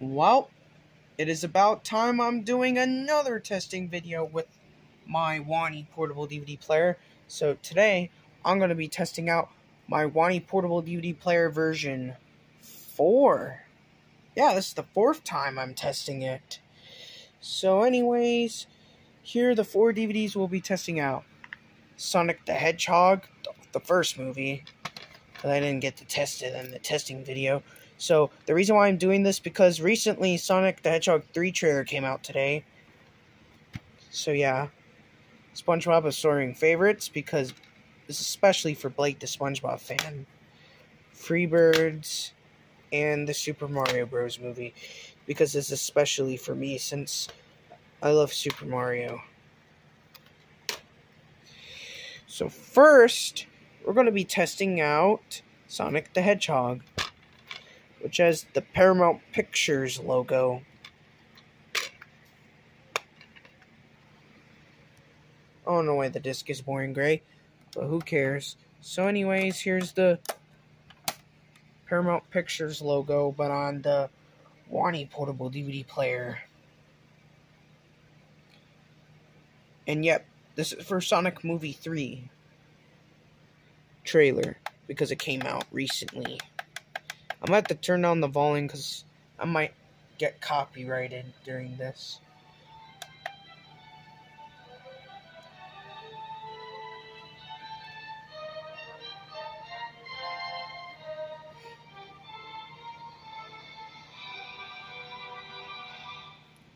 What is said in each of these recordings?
Well, it is about time I'm doing another testing video with my Wonnie portable DVD player. So today, I'm going to be testing out my Wonnie portable DVD player version 4. Yeah, this is the fourth time I'm testing it. So anyways, here are the four DVDs we'll be testing out. Sonic the Hedgehog, the first movie, but I didn't get to test it in the testing video. So the reason why I'm doing this because recently Sonic the Hedgehog 3 trailer came out today. So yeah, SpongeBob is soaring favorites because this is especially for Blake the SpongeBob fan. Freebirds and the Super Mario Bros. movie because this is especially for me since I love Super Mario. So first, we're going to be testing out Sonic the Hedgehog, which has the Paramount Pictures logo. Oh no way, the disc is boring gray, but who cares. So anyways, here's the Paramount Pictures logo, but on the Wonnie portable DVD player. And yep, this is for Sonic Movie 3 trailer because it came out recently. I'm gonna have to turn down the volume because I might get copyrighted during this.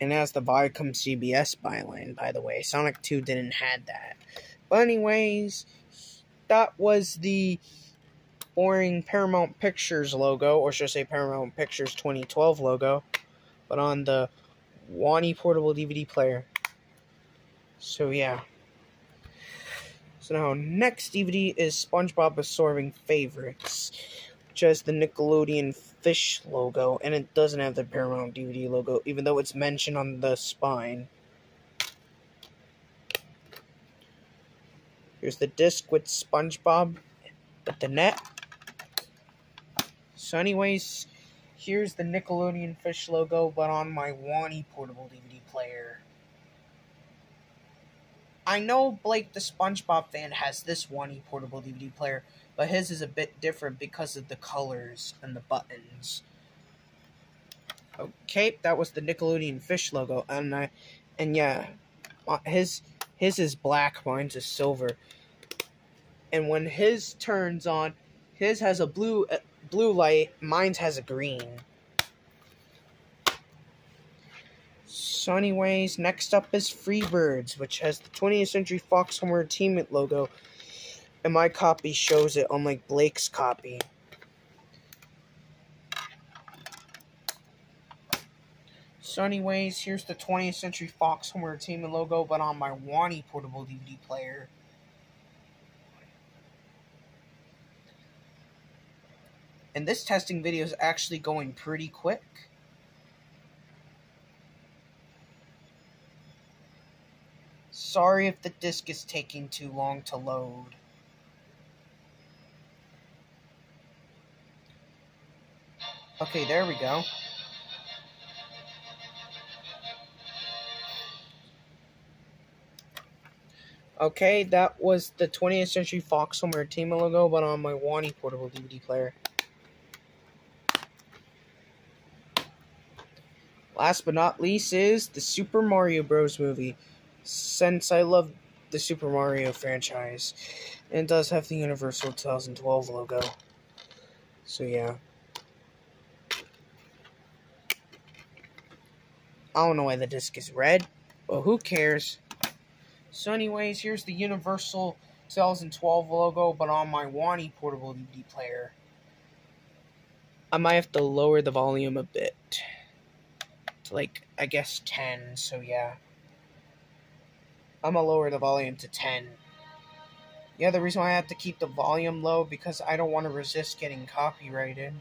and as the Viacom CBS byline, by the way. Sonic 2 didn't had that. But anyways, that was the boring Paramount Pictures logo, or should I say Paramount Pictures 2012 logo, but on the Wonnie portable DVD player. So yeah. So now, next DVD is SpongeBob Absorbing Favorites, which has the Nickelodeon fish logo, and it doesn't have the Paramount DVD logo, even though it's mentioned on the spine. Here's the disc with SpongeBob with the net. So anyways, here's the Nickelodeon fish logo, but on my Wonnie portable DVD player. I know Blake the SpongeBob fan has this Wonnie portable DVD player, but his is a bit different because of the colors and the buttons. Okay, that was the Nickelodeon fish logo, and I, and yeah, uh, his his is black, mine's is silver. And when his turns on, his has a blue uh, blue light, mine's has a green. So, anyways, next up is Freebirds, which has the 20th Century Fox Home Entertainment logo, and my copy shows it, unlike Blake's copy. So anyways, here's the 20th Century Fox Home Entertainment logo, but on my Wonnie portable DVD player. And this testing video is actually going pretty quick. Sorry if the disc is taking too long to load. Okay, there we go. Okay, that was the 20th Century Fox Home Entertainment logo, but on my Wonnie portable DVD player. Last but not least is the Super Mario Bros. movie. Since I love the Super Mario franchise, and it does have the Universal 2012 logo. So yeah. I don't know why the disc is red, but who cares? So anyways, here's the Universal 2012 logo, but on my Wonnie portable DVD player. I might have to lower the volume a bit. Like, I guess 10, so yeah. I'm gonna lower the volume to 10. Yeah, the reason why I have to keep the volume low because I don't want to resist getting copyrighted.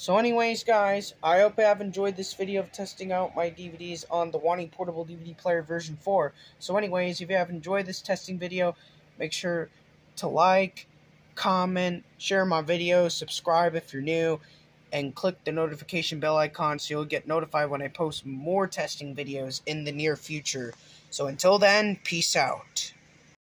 So anyways, guys, I hope you have enjoyed this video of testing out my DVDs on the Wonnie Portable DVD Player version 4. So anyways, if you have enjoyed this testing video, make sure to like, comment, share my videos, subscribe if you're new, and click the notification bell icon so you'll get notified when I post more testing videos in the near future. So until then, peace out.